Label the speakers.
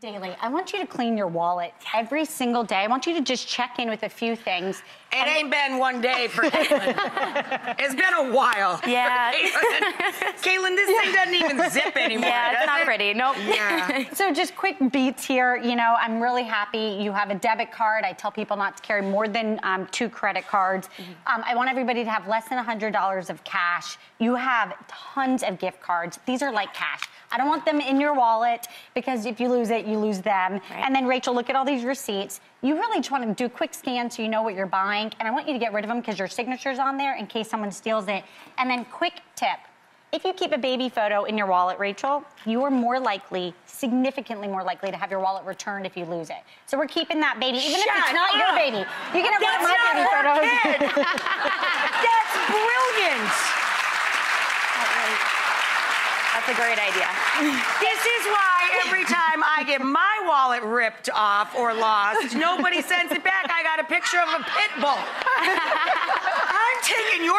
Speaker 1: daily. I want you to clean your wallet every single day. I want you to just check in with a few things.
Speaker 2: It ain't been one day for Caitlin. it's been a while.
Speaker 3: Yeah.
Speaker 2: Caitlin, this thing doesn't even zip anymore.
Speaker 3: Yeah, it's not
Speaker 2: it?
Speaker 3: pretty. Nope.
Speaker 2: Yeah.
Speaker 1: So just quick beats here. You know, I'm really happy you have a debit card. I tell people not to carry more than um, two credit cards. Um, I want everybody to have less than $100 of cash. You have tons of gift cards. These are like cash. I don't want them in your wallet because if you lose it, you lose them.
Speaker 3: Right.
Speaker 1: And then Rachael, look at all these receipts. You really just want to do a quick scan so you know what you're buying. And I want you to get rid of them because your signature's on there in case someone steals it. And then quick tip. If you keep a baby photo in your wallet, Rachael, you are more likely, significantly more likely to have your wallet returned if you lose it. So we're keeping that baby, even if it's not your baby. You can have
Speaker 2: That's
Speaker 1: one of my baby photos.
Speaker 2: That's brilliant.
Speaker 3: That's a great idea.
Speaker 2: This is why every time I get my wallet ripped off or lost, nobody sends it back. I got a picture of a pit bull. I'm taking your.